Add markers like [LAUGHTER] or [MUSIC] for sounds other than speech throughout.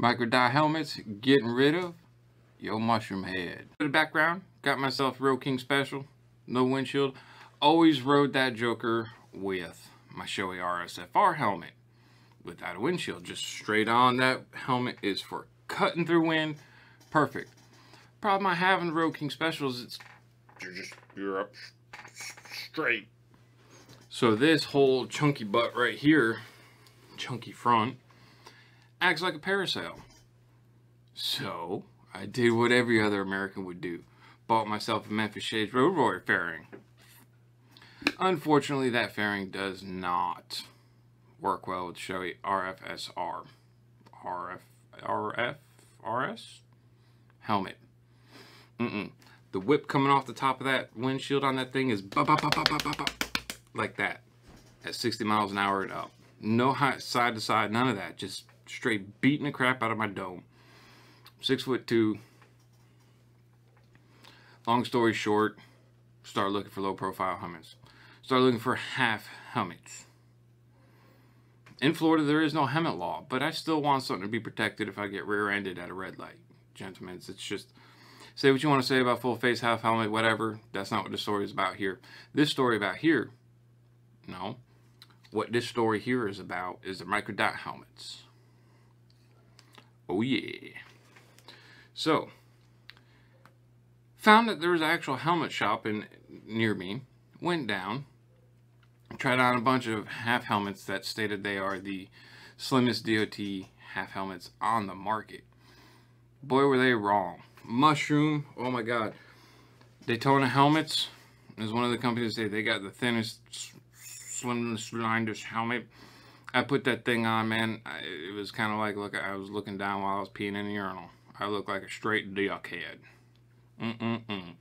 Micro dot helmets, getting rid of your mushroom head. For the background, got myself Road King Special, no windshield. Always rode that Joker with my Shoei RSFR helmet without a windshield. Just straight on that helmet is for cutting through wind. Perfect. Problem I have in Road King Specials, it's you're just you're up straight. So this whole chunky butt right here, chunky front, acts like a parasail. So I did what every other American would do. Bought myself a Memphis Shades Road Warrior fairing. Unfortunately, that fairing does not work well with Shoei RFSR. RF, RF, RS? Helmet. Mm-mm. The whip coming off the top of that windshield on that thing is like that at 60 miles an hour and up. No side to side, none of that. Just straight beating the crap out of my dome. Six foot two. Long story short, start looking for low profile helmets. Start looking for half helmets. In Florida, there is no helmet law, but I still want something to be protected if I get rear-ended at a red light. Gentlemen, it's just, say what you want to say about full face, half helmet, whatever. That's not what the story is about here. This story about here, no. What this story here is about is the micro dot helmets. Oh yeah. So, found that there was an actual helmet shop in near me. Went down, tried on a bunch of half helmets that stated they are the slimmest DOT half helmets on the market. Boy, were they wrong. Mushroom, oh my god. Daytona Helmets is one of the companies that they got the thinnest, slimmest, blindest helmet. I put that thing on, man. it was kind of like, look, I was looking down while I was peeing in the urinal. I look like a straight duck head. Mm-mm-mm.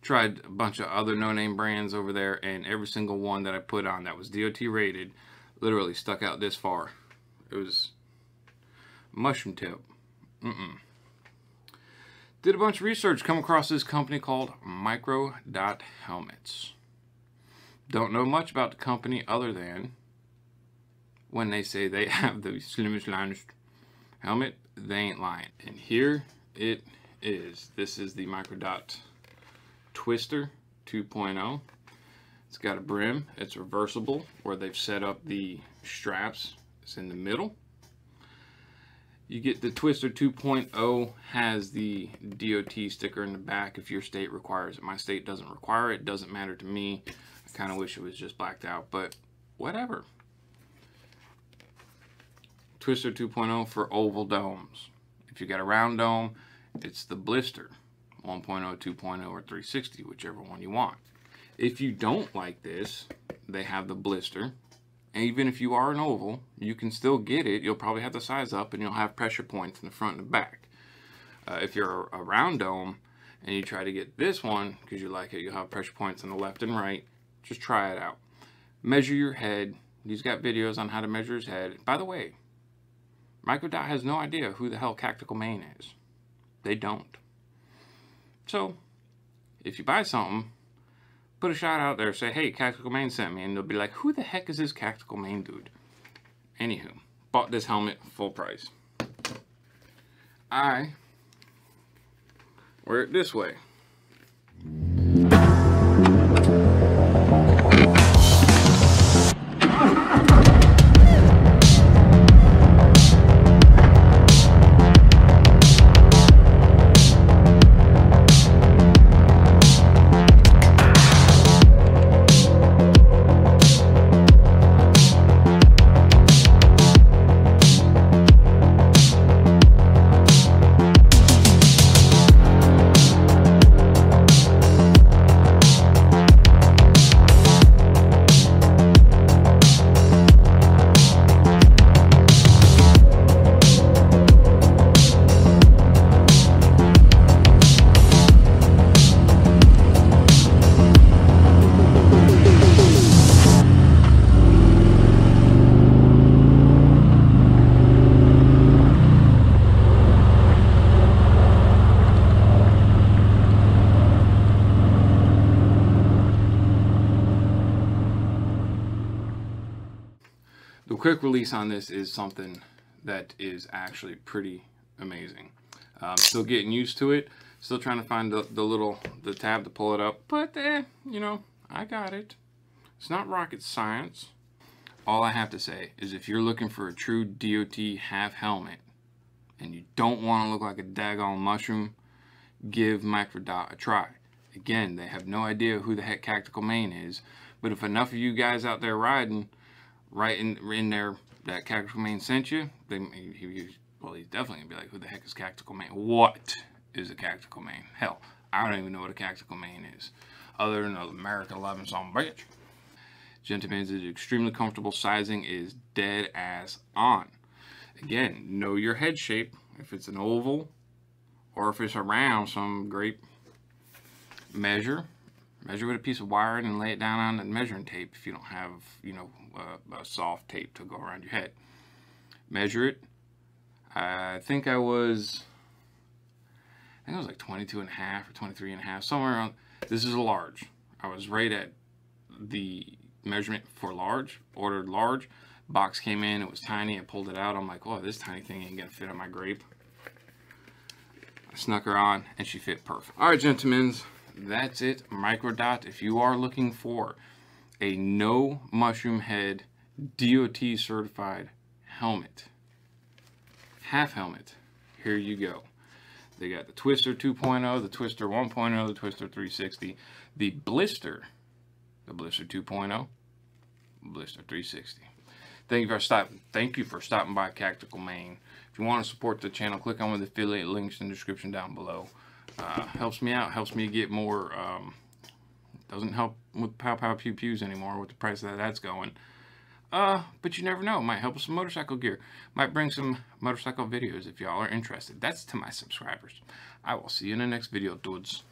Tried a bunch of other no-name brands over there, and every single one that I put on that was DOT rated literally stuck out this far. It was mushroom tip. Mm-mm. Did a bunch of research, come across this company called Micro Dot Helmets. Don't know much about the company other than when they say they [LAUGHS] have the slimmest, linest helmet, they ain't lying. And here it is. This is the Microdot Twister 2.0. It's got a brim. It's reversible where they've set up the straps. It's in the middle. You get the Twister 2.0 has the DOT sticker in the back if your state requires it. My state doesn't require it doesn't matter to me. I kind of wish it was just blacked out, but whatever. Twister 2.0 for oval domes. If you got a round dome, it's the blister 1.0, 2.0, or 360, whichever one you want. If you don't like this, they have the blister. And even if you are an oval, you can still get it. You'll probably have to size up and you'll have pressure points in the front and the back. Uh, if you're a, a round dome and you try to get this one because you like it, you'll have pressure points on the left and right. Just try it out. Measure your head. He's got videos on how to measure his head. By the way, Microdot has no idea who the hell Tactical Main is. They don't. So, if you buy something, put a shot out there, say, hey, Tactical Main sent me, and they'll be like, who the heck is this Tactical Main dude? Anywho, bought this helmet full price. I wear it this way. Quick release on this is something that is actually pretty amazing. Um, still getting used to it. Still trying to find the, the little the tab to pull it up, but eh, you know, I got it. It's not rocket science. All I have to say is if you're looking for a true DOT half helmet and you don't want to look like a daggone mushroom, give Microdot a try. Again, they have no idea who the heck Tactical Main is, but if enough of you guys out there riding, right in, in there, that Tactical Main sent you, then he, he, well, he's definitely gonna be like, who the heck is Tactical Main? What is a Tactical Main? Hell, I don't even know what a Tactical Main is, other than an American 11 song bitch. Gentlemen's is extremely comfortable. Sizing is dead ass on. Again, know your head shape. If it's an oval or if it's around some great measure. Measure with a piece of wire and lay it down on the measuring tape if you don't have, you know, a, soft tape to go around your head. Measure it. I think I was, I think it was like 22 and a half or 23 and a half, somewhere around. This is a large. I was right at the measurement for large, ordered large. Box came in, it was tiny, I pulled it out. I'm like, oh, this tiny thing ain't gonna fit on my grape. I snuck her on and she fit perfect. All right, gentlemen, that's it. Microdot, if you are looking for a no mushroom head DOT certified helmet, half helmet, here you go. They got the Twister 2.0, the Twister 1.0, the Twister 360, the Blister, the Blister 2.0, Blister 360. Thank you for stopping. Thank you for stopping by Tactical Main. If you want to support the channel, click on the affiliate links in the description down below. Uh, helps me out. Helps me get more. Um, doesn't help with pow pow pew pews anymore with the price that that's going. Uh, but you never know. Might help with some motorcycle gear. Might bring some motorcycle videos if y'all are interested. That's to my subscribers. I will see you in the next video, dudes.